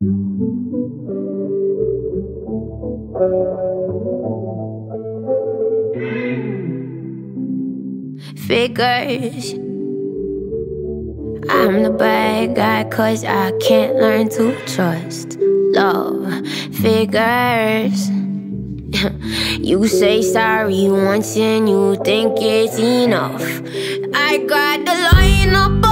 Figures. I'm the bad guy, cause I can't learn to trust. Love figures. you say sorry once and you think it's enough. I got the line up.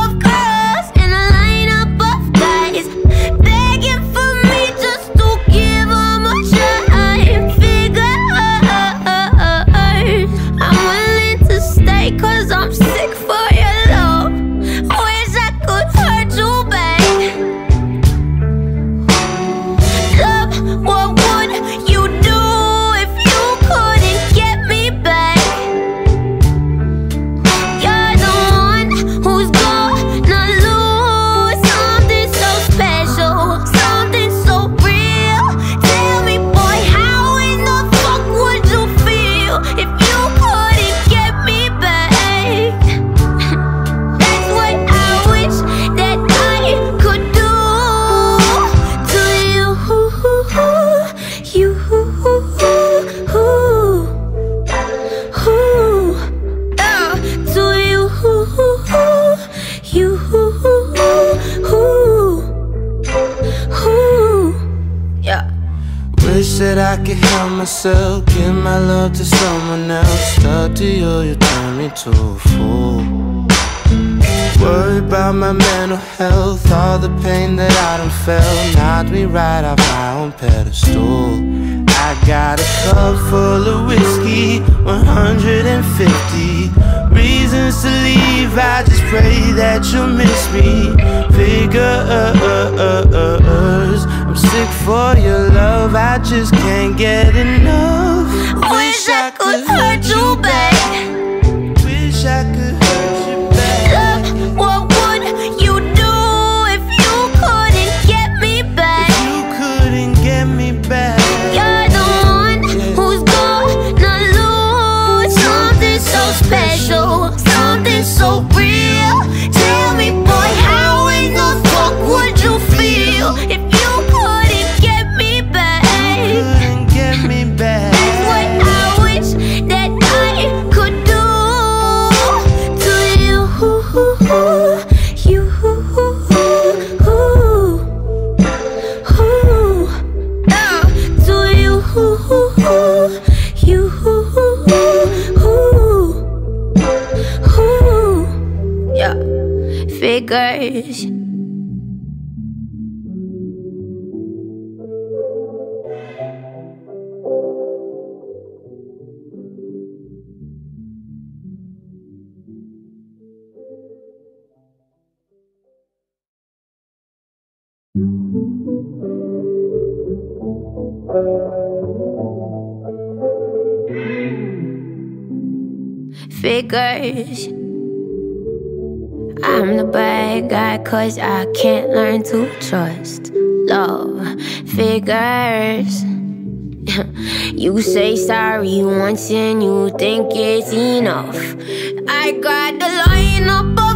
myself, give my love to someone else. Talk to you, you turn me to a fool. Worry about my mental health, all the pain that I don't felt. Knocked me right off my own pedestal. I got a cup full of whiskey, 150 Reasons to leave, I just pray that you'll miss me. Figure uh, uh, uh, uh, uh. For your love, I just can't get enough. Wish, Wish I, I could hurt you, babe. triggers. I'm the bad guy, cause I can't learn to trust love figures. you say sorry once and you think it's enough. I got the line up.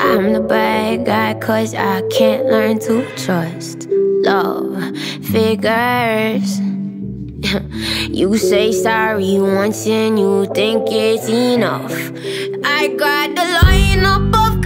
I'm the bad guy, cause I can't learn to trust. Love figures. you say sorry once and you think it's enough. I got the line up of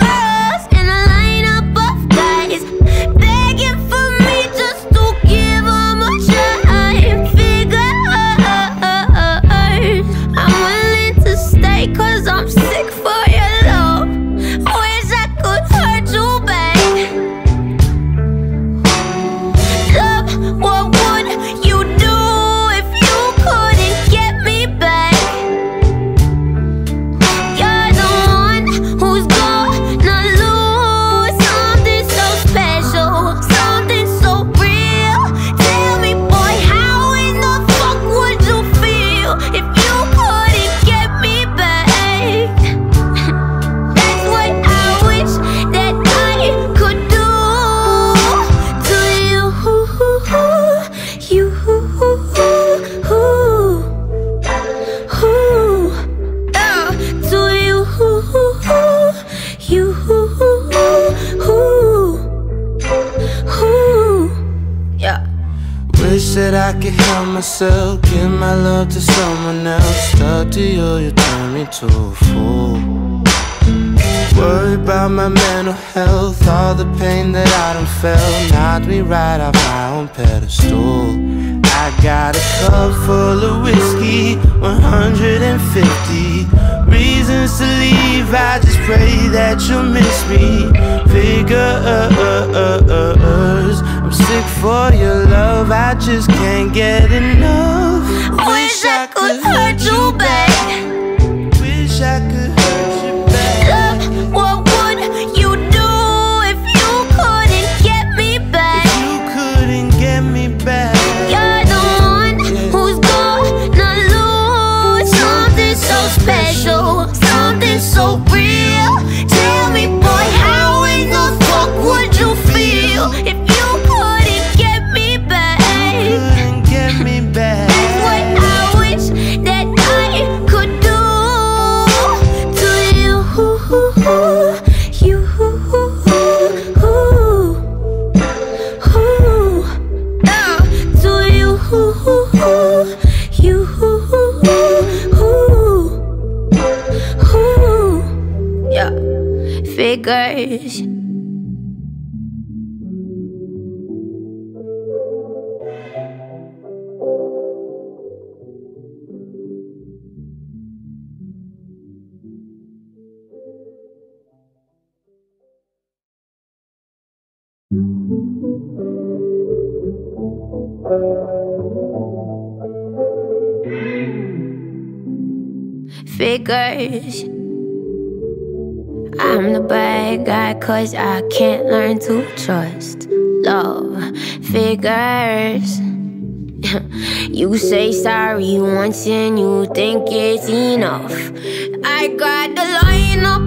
mental health All the pain that I don't felt. Not me right off my own pedestal. I got a cup full of whiskey 150 reasons to leave. I just pray that you'll miss me. Figures I'm sick for your love. I just can't get enough. Wish I could hurt you back Wish I Figures. I'm the bad guy, cause I can't learn to trust. Love figures. you say sorry once and you think it's enough. I got the line up.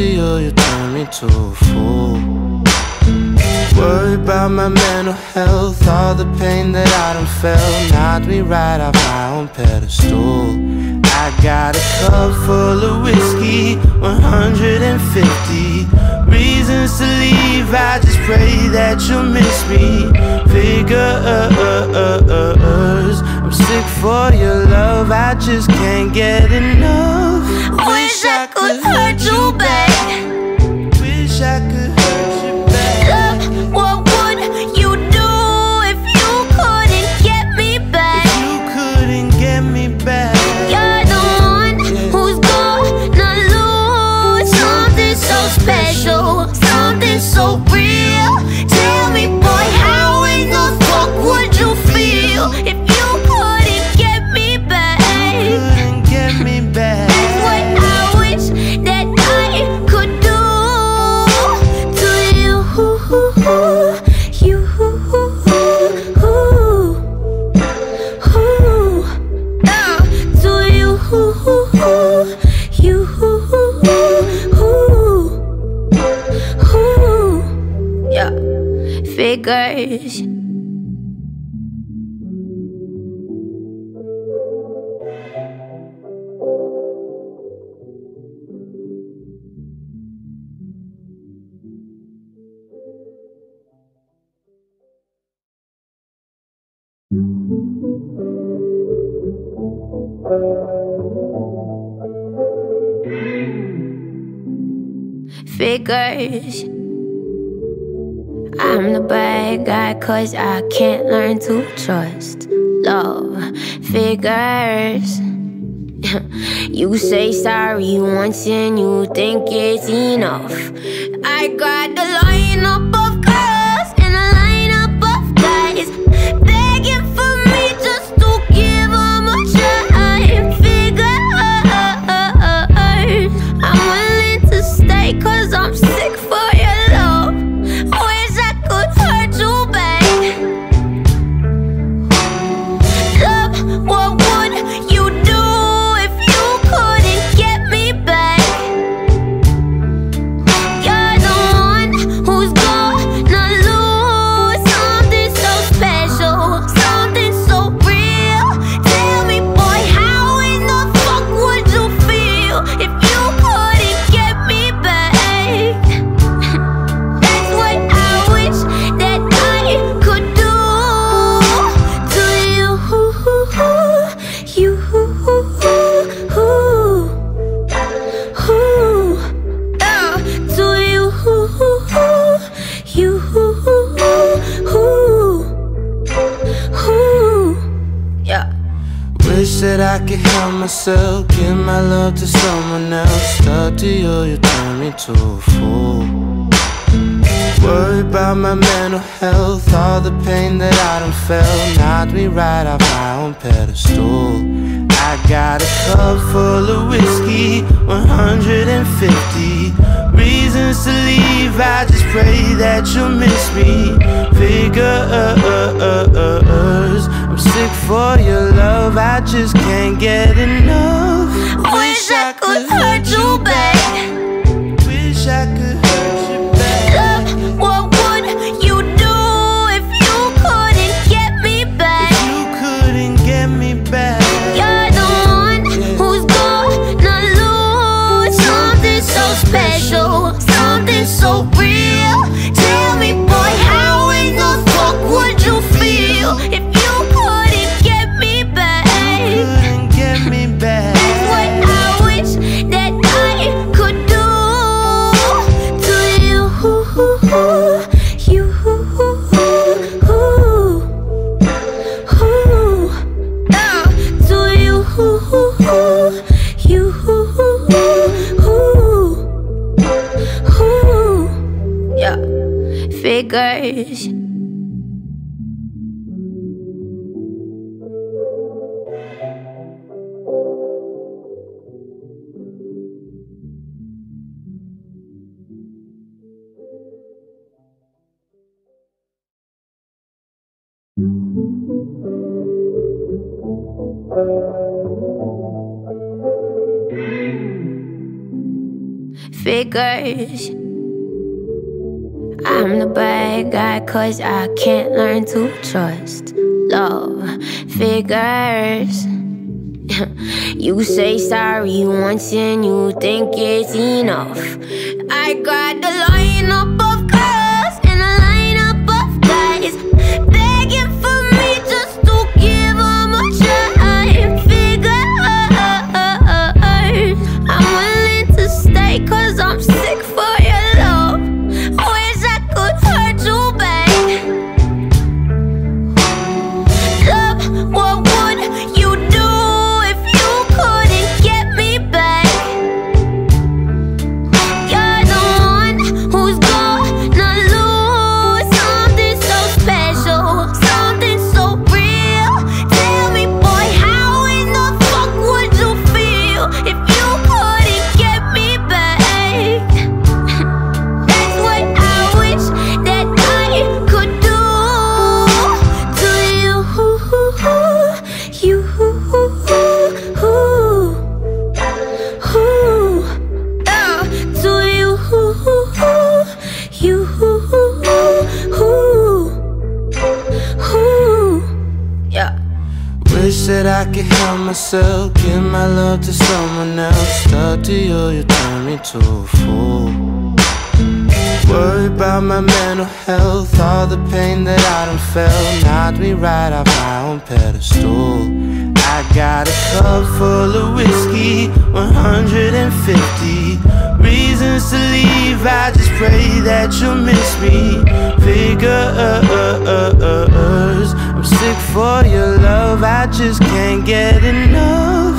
You, turn me to a fool. Worry about my mental health, all the pain that I done felt. Knocked me right off my own pedestal. I got a cup full of whiskey, 150 reasons to leave. I just pray that you'll miss me. Figures, I'm sick for your love, I just can't get enough. Wish I could hurt you back. Wish I could hurt you back. Love, what would you do if you couldn't get me back? You couldn't get me back. You're the one who's gonna lose something so special, something so real. Tell me, boy, how in the fuck would you feel if Figures. Figures. I'm the bad guy cause I can't learn to trust love figures. you say sorry once and you think it's enough. I got the lineup of fingers. I'm the bad guy, cause I can't learn to trust. Love figures. you say sorry once and you think it's enough. I got the law. fell, knocked me right off my own pedestal. I got a cup full of whiskey, 150 reasons to leave. I just pray that you'll miss me. Figures, I'm sick for your love, I just can't get enough.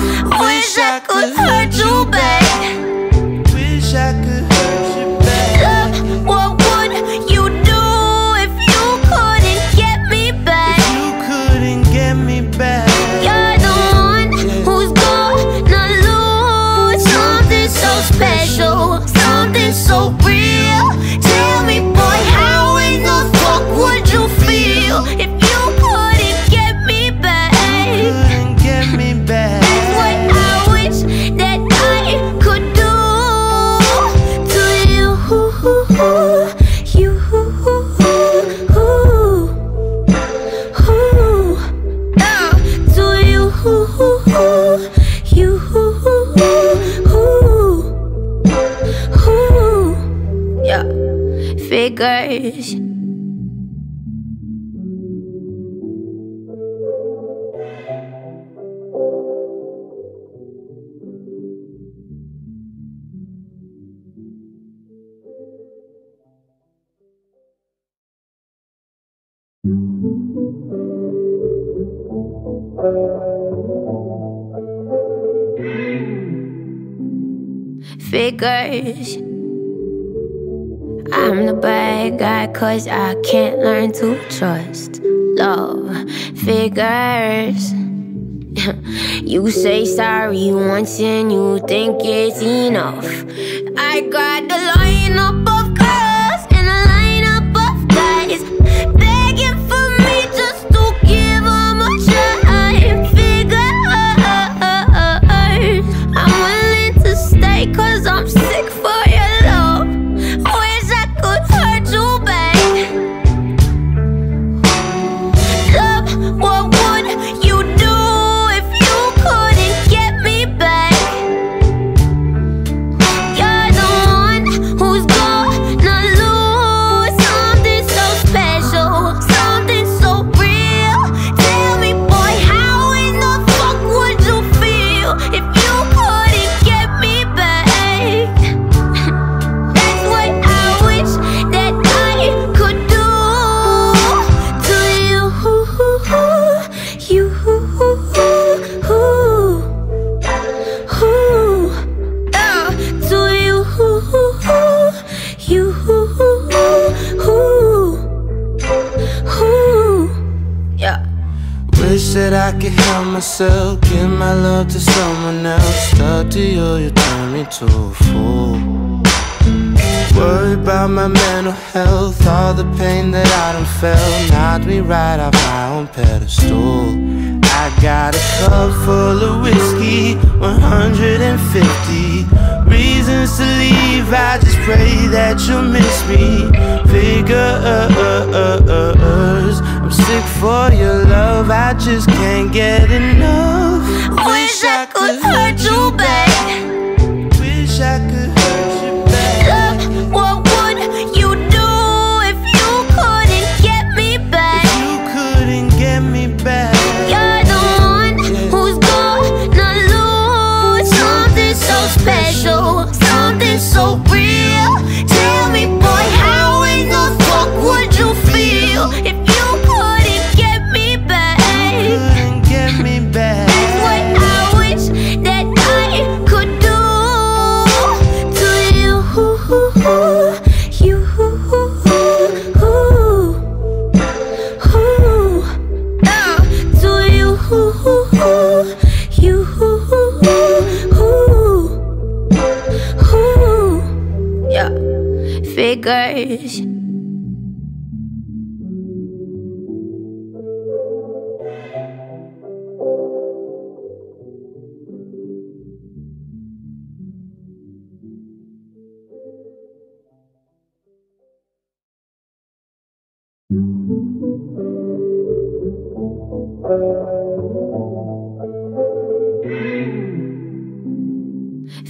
I'm the bad guy, cause I can't learn to trust love figures. you say sorry once and you think it's enough. I got the line up. Love to someone else. Talk to you, you turn me to a fool. Worry about my mental health, all the pain that I done felt knocked me right off my own pedestal. I got a cup full of whiskey, 150 reasons to leave. I just pray that you'll miss me. Figures. I'm sick for your love, I just can't get enough. Wish I could hurt you back.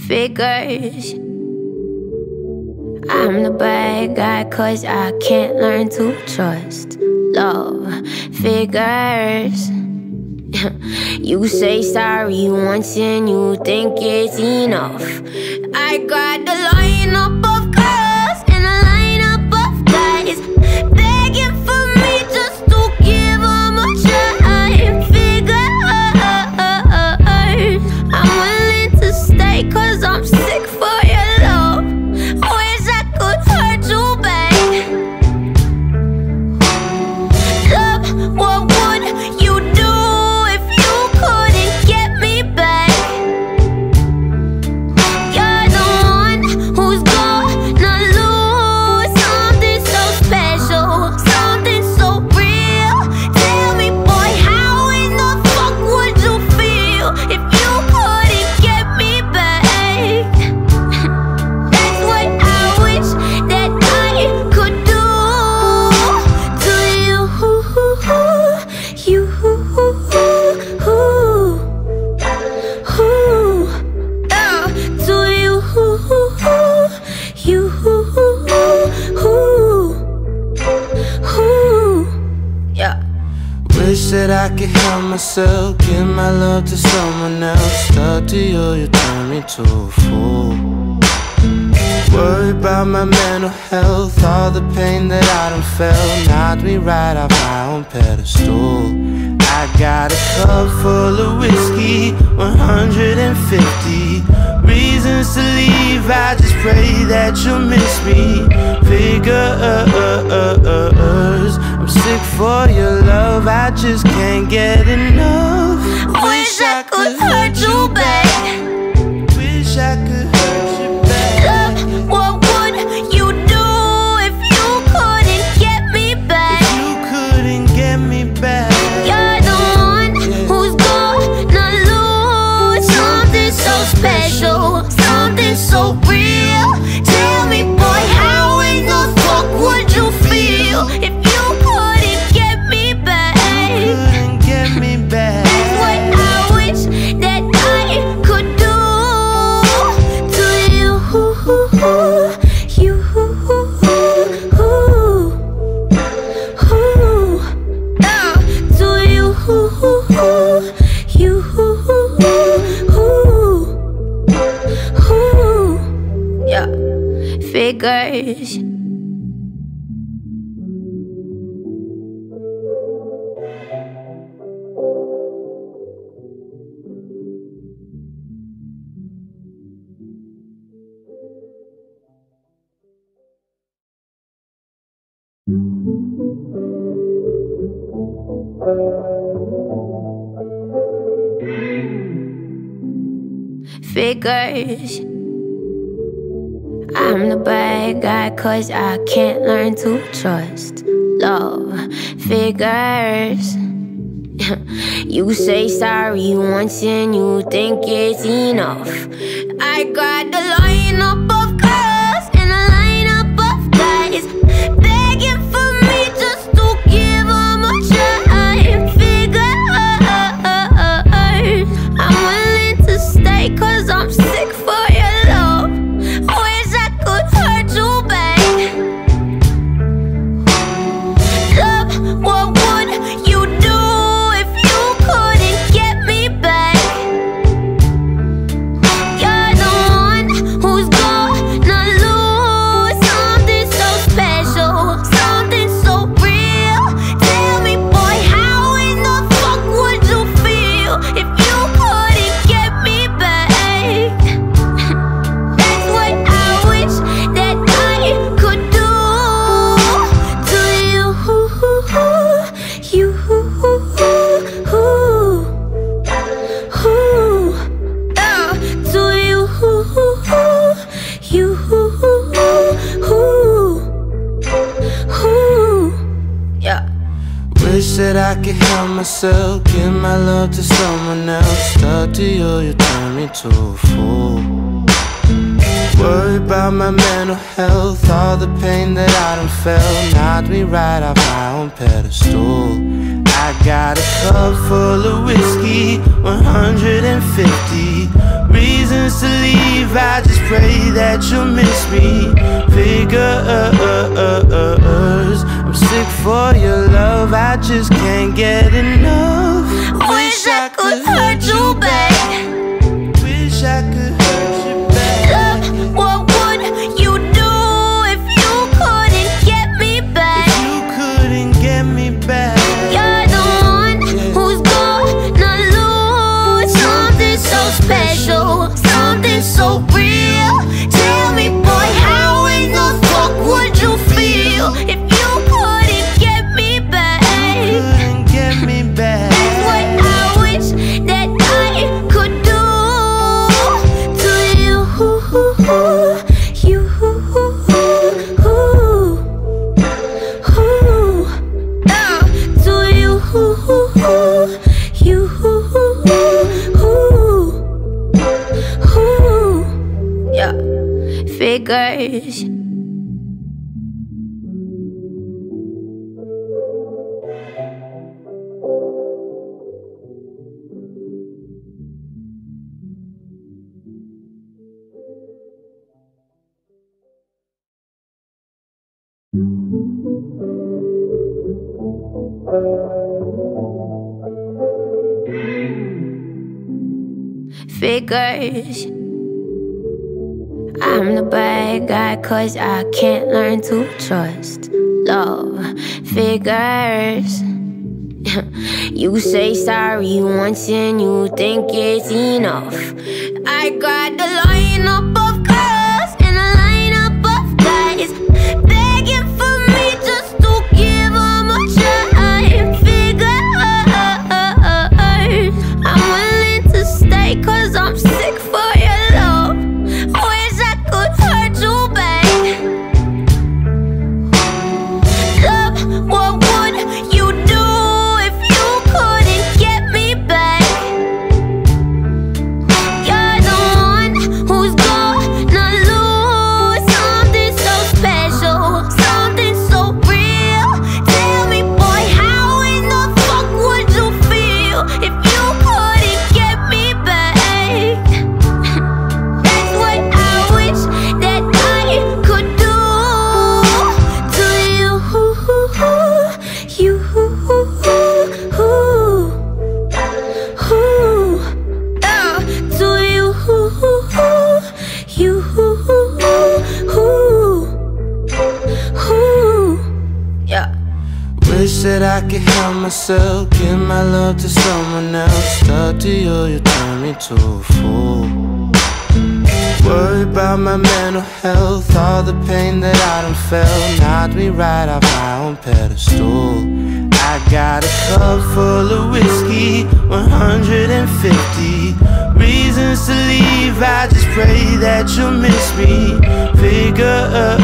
Figures. I'm the bad guy cause I can't learn to trust love figures. you say sorry once and you think it's enough. I got the line up myself, give my love to someone else. Stuck to you, you turn me to a fool Worry about my mental health, all the pain that I done felt. Knocked me right off my own pedestal. I got a cup full of whiskey, 150 Reasons to leave, I just pray that you'll miss me. Figures I'm sick for your love, I just can't get enough. Wish I could hurt you, babe. fingers. I'm the bad guy, cause I can't learn to trust. Love figures. you say sorry once and you think it's enough. I got the line up of girls. God, we ride off our own pedestal. I got a cup full of whiskey, 150 reasons to leave. I just pray that you'll miss me. Figures, I'm sick for your love, I just can't get enough. Wish I could hurt you back. figures. figures. I'm the bad guy, cause I can't learn to trust. Love figures. you say sorry once and you think it's enough. I got the line up. Myself, give my love to someone else. Talk to you, you turn me to a fool. Worry about my mental health, all the pain that I done felt knocked me right off my own pedestal. I got a cup full of whiskey, 150 reasons to leave. I just pray that you'll miss me. Figures,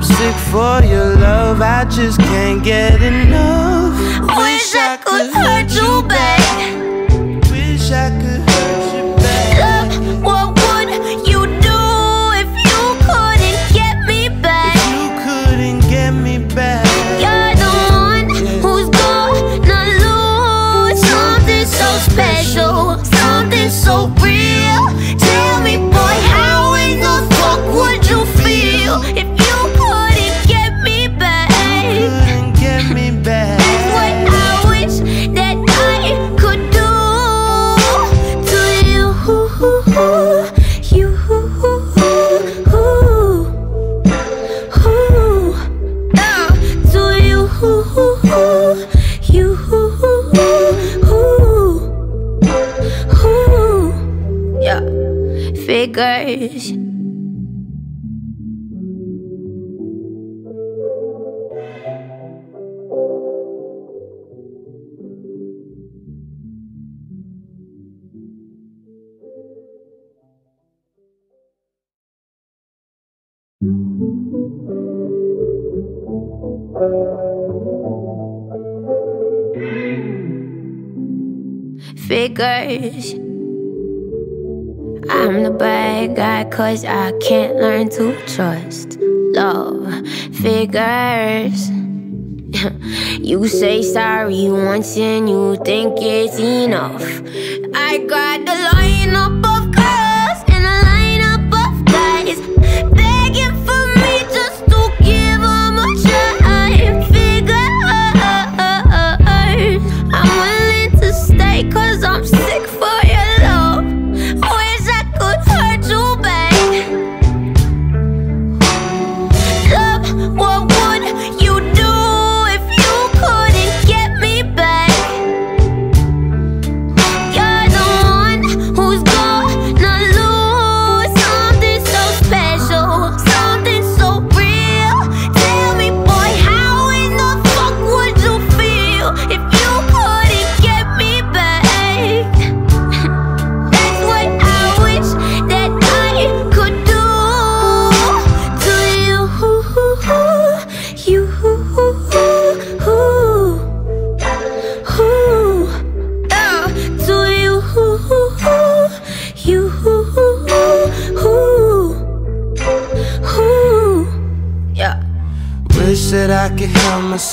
I'm sick for your love, I just can't get enough. Wish I could hurt you back. Wish I figures. Figures. I'm the bad guy cause I can't learn to trust. Love figures. You say sorry once and you think it's enough. I got the lineup of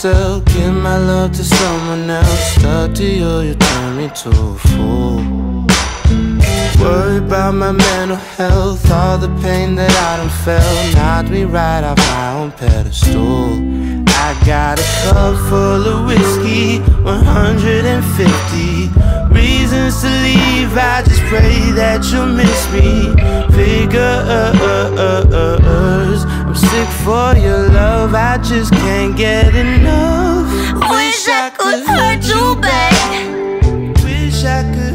myself, give my love to someone else. Talk to you, you turn me to a fool. Worry about my mental health, all the pain that I done felt knocked me right off my own pedestal. I got a cup full of whiskey, 150 reasons to leave. I just pray that you'll miss me. Figures, sick for your love, I just can't get enough. Wish I could hurt you back. Wish I could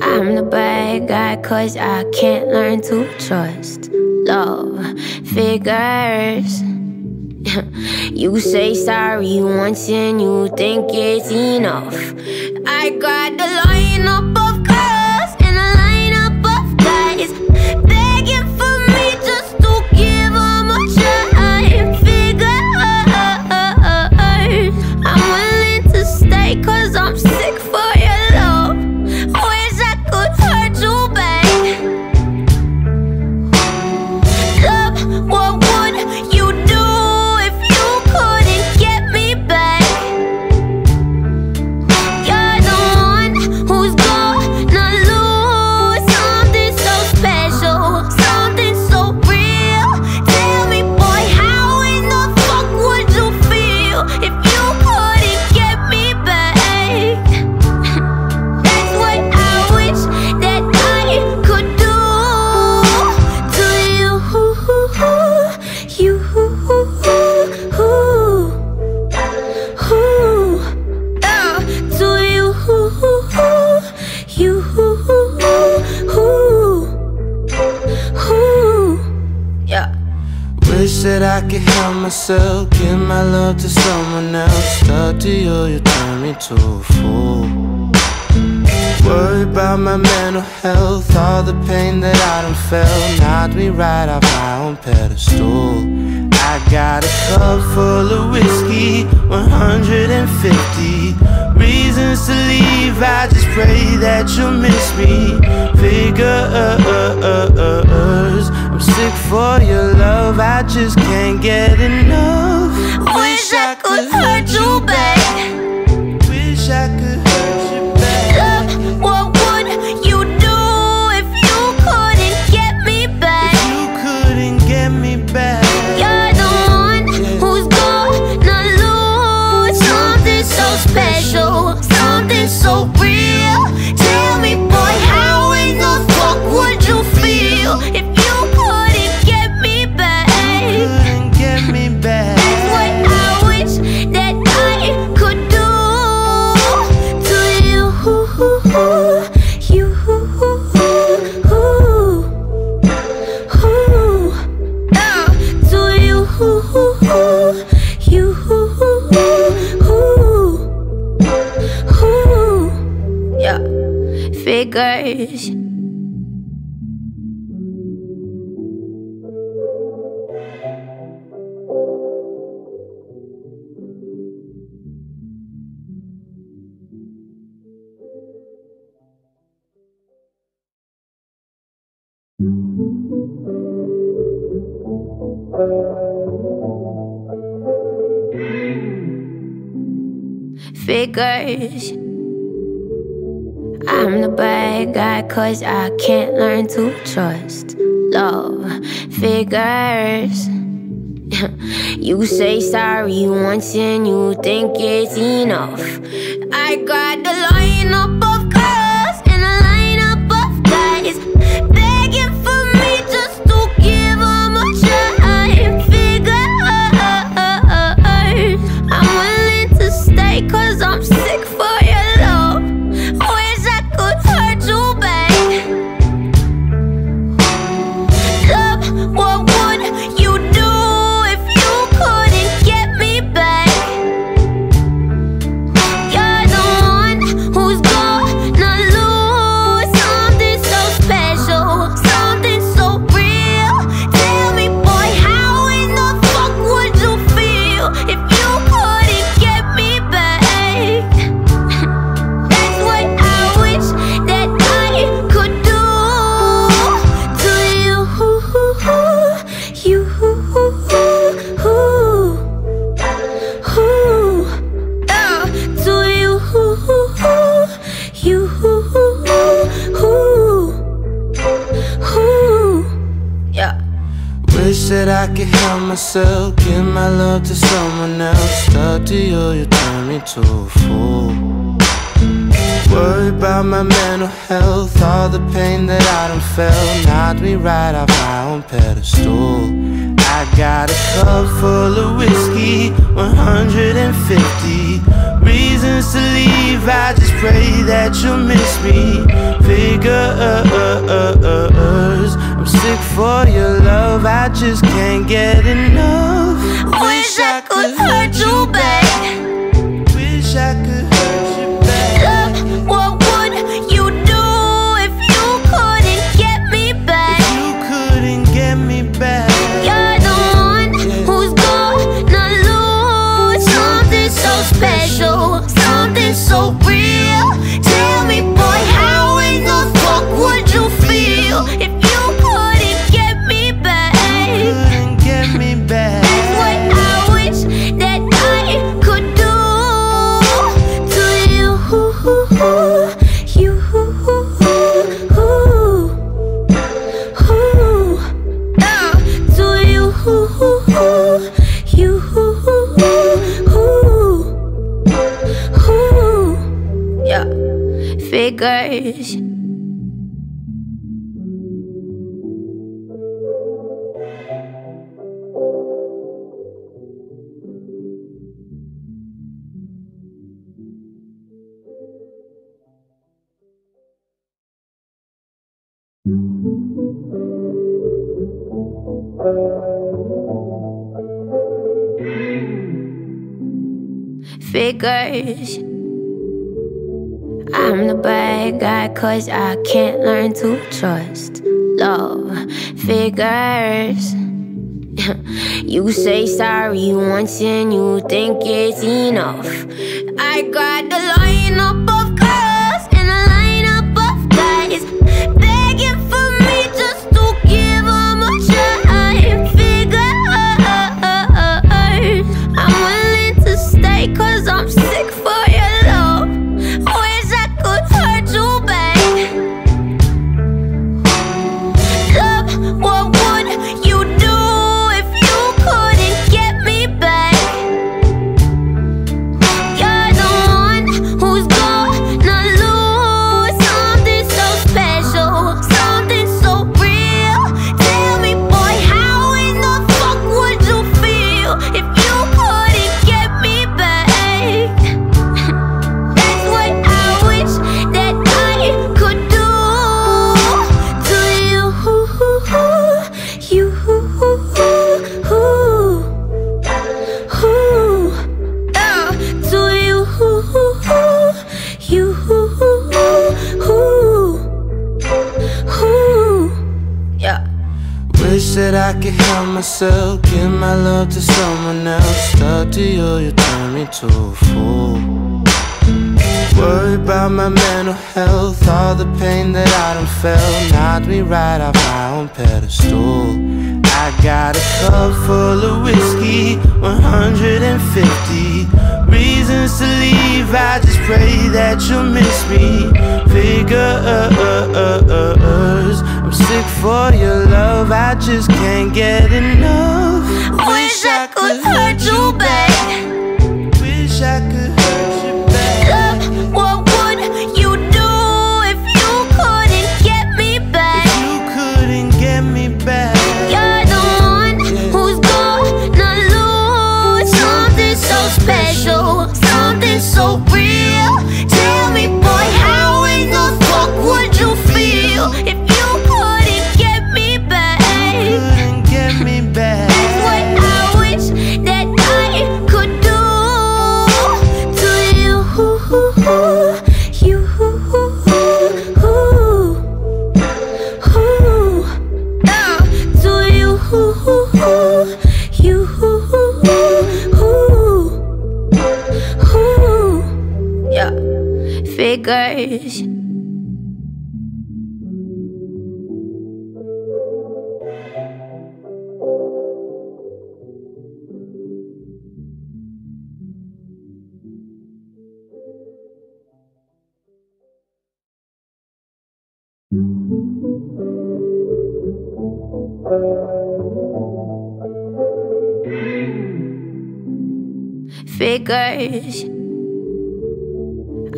I'm the bad guy, cause I can't learn to trust. Love figures. you say sorry once and you think it's enough. I got the line up. just can't get enough. you Ooh. Ooh. Yeah, figures triggers. I'm the bad guy, cause I can't learn to trust love figures. you say sorry once and you think it's enough. I got wish that I could help myself Give my love to someone else. Stuck to you, you turn me to a fool. Worry about my mental health All the pain that I done felt. Knocked me right off my own pedestal. I got a cup full of whiskey, 150 reasons to leave. I just pray that you'll miss me. Figures, I'm sick for your love, I just can't get enough. Wish I could hurt you back. So figures. Figures. I'm the bad guy cause I can't learn to trust. Love figures. You say sorry once and you think it's enough. I got myself, give my love to someone else. Stuck to you, you turn me to a fool. Worried about my mental health, all the pain that I done felt knocked me right off my own pedestal. I got a cup full of whiskey, 150 reasons to leave. I just pray that you'll miss me. Figures, I'm sick for your love, I just can't get enough. Wish I could hurt you back.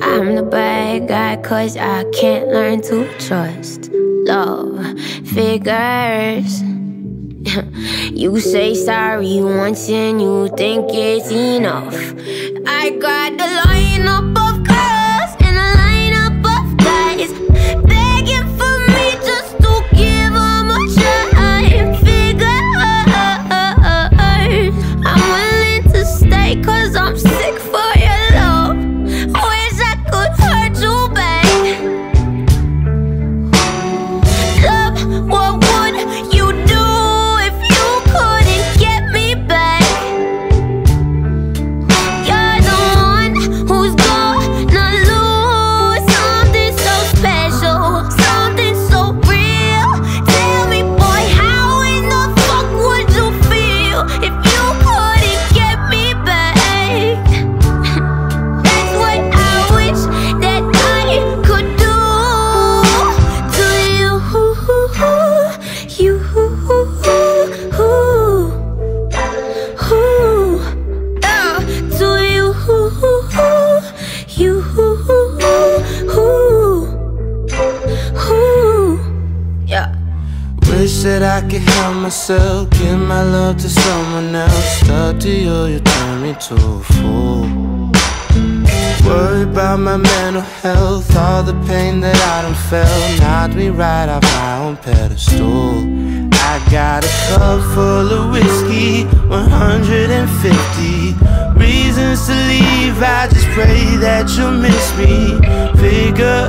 I'm the bad guy, cause I can't learn to trust love figures. you say sorry once and you think it's enough. I got the line up. that you miss me. Figures,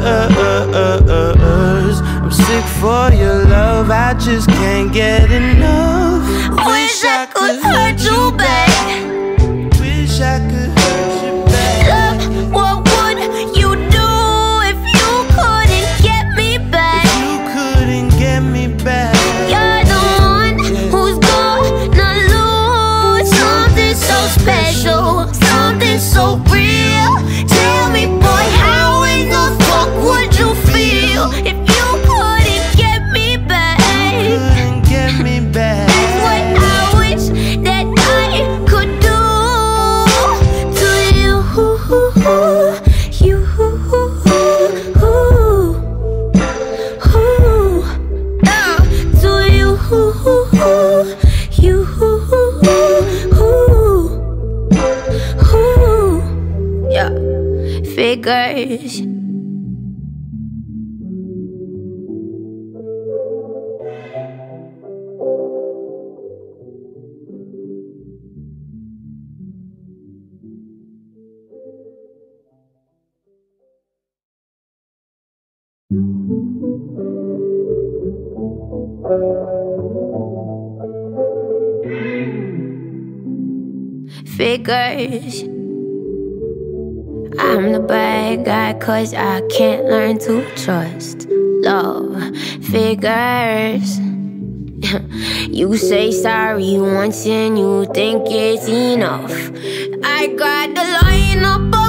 I'm sick for your love, I just can't get enough. triggers. I'm the bad guy, cause I can't learn to trust. Love figures. you say sorry once and you think it's enough. I got the line up.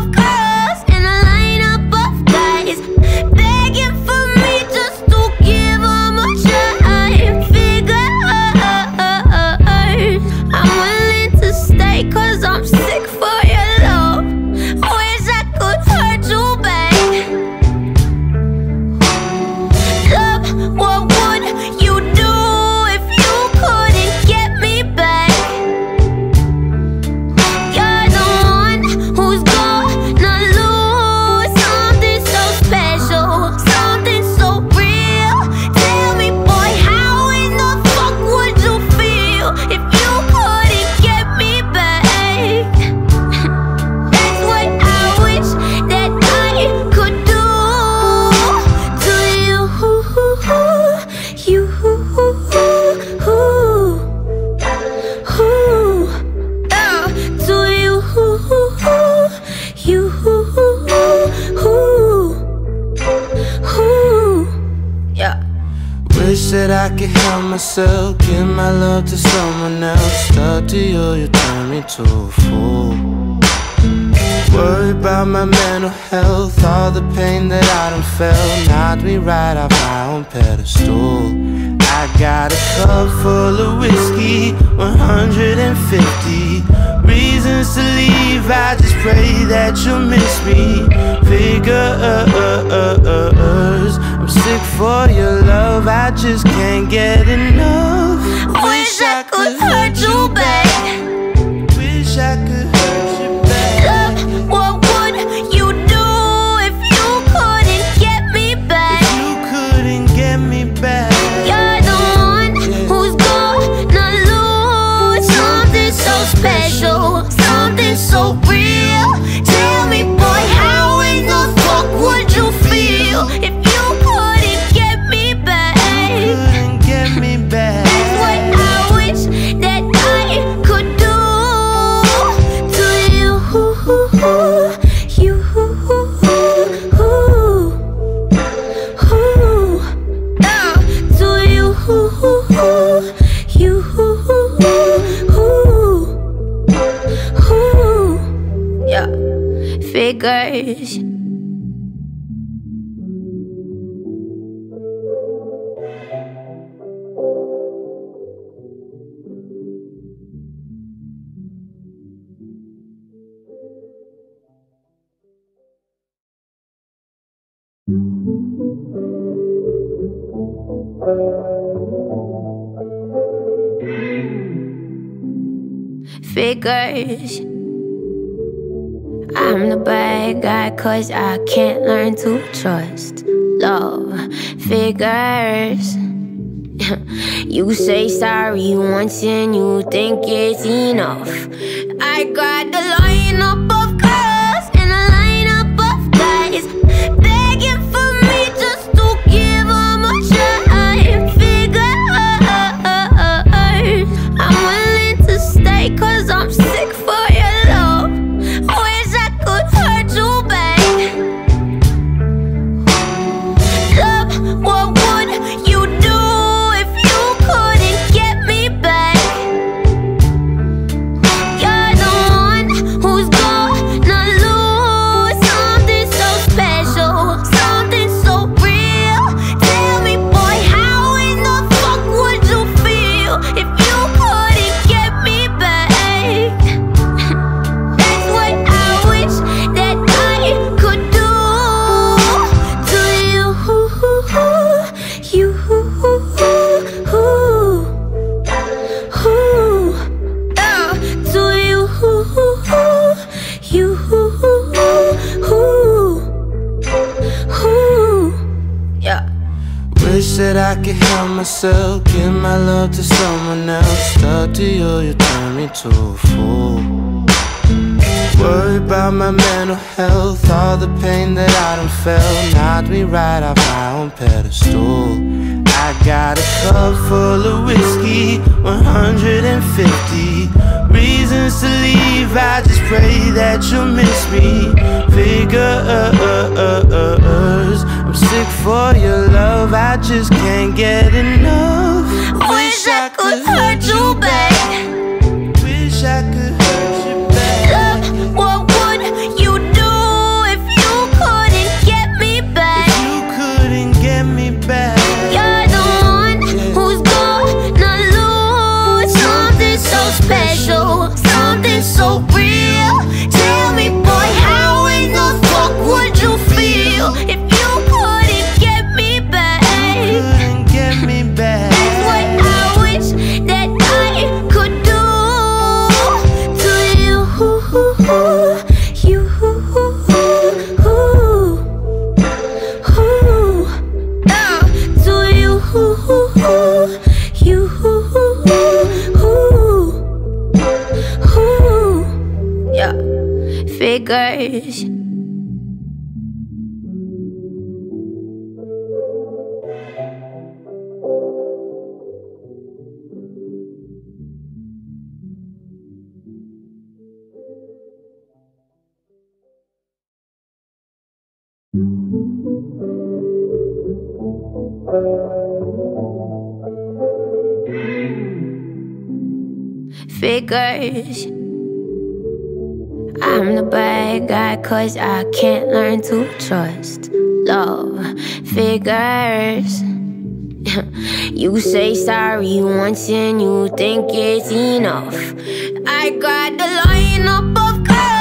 by myself Give my love to someone else. Start to you, you turn me to a fool. Worried about my mental health All the pain that I don't felt. Knocked me right off my own pedestal. I got a cup full of whiskey 150 reasons to leave. I just pray that you'll miss me. Figures sick for your love. I just can't get enough. Wish I could hurt you, back gosh. Figures. I'm the bad guy, cause I can't learn to trust. Love figures. you say sorry once and you think it's enough. I got the line up. me right off my own pedestal. I got a cup full of whiskey, 150 reasons to leave. I just pray that you'll miss me. Figures, I'm sick for your love. I just can't get enough. Wish I could hurt you back. Wish I could. gosh. Figures. I'm the bad guy cause I can't learn to trust love figures. you say sorry once and you think it's enough. I got the line up of girls.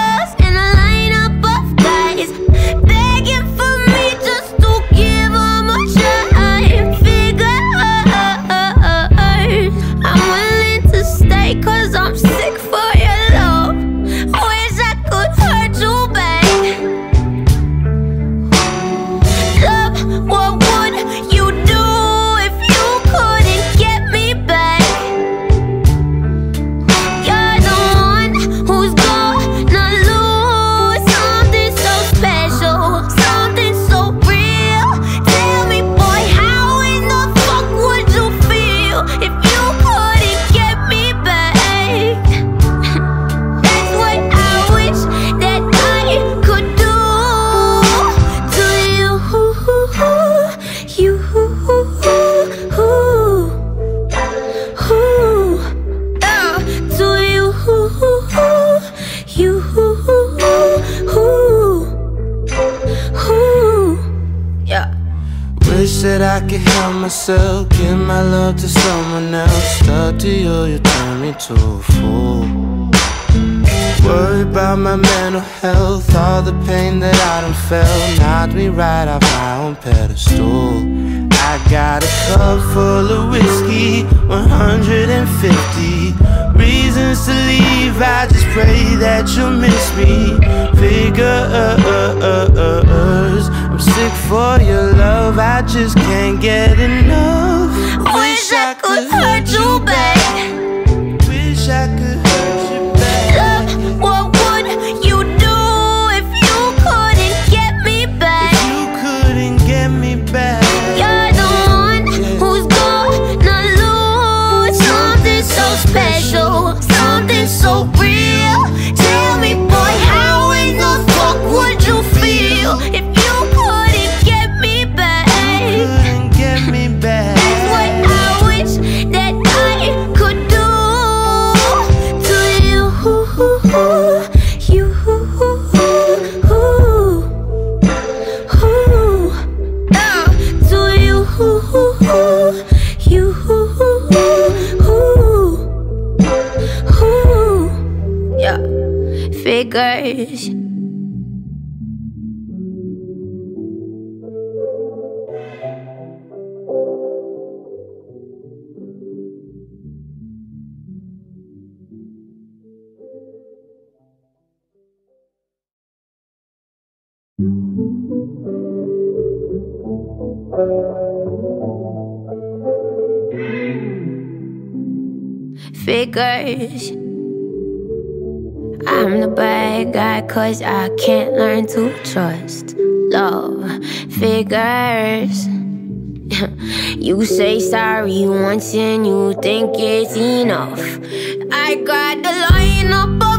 I'm the bad guy, cause I can't learn to trust. Love figures. you say sorry once and you think it's enough. I got the line up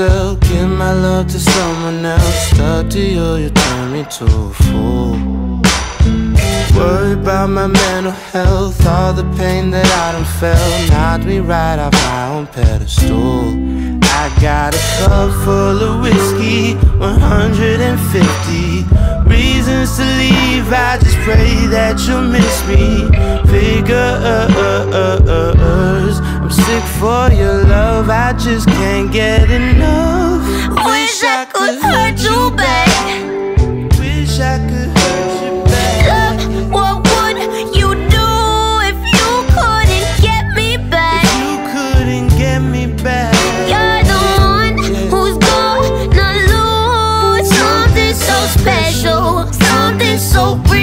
myself, give my love to someone else. Talk to you, you turn me to a fool. Worry about my mental health All the pain that I don't felt. Knocked me right off my own pedestal. I got a cup full of whiskey, 150 reasons to leave. I just pray that you'll miss me. Figures, I'm sick for your love. I just can't get enough. Wish I could hurt you, babe. Wish I could. so real.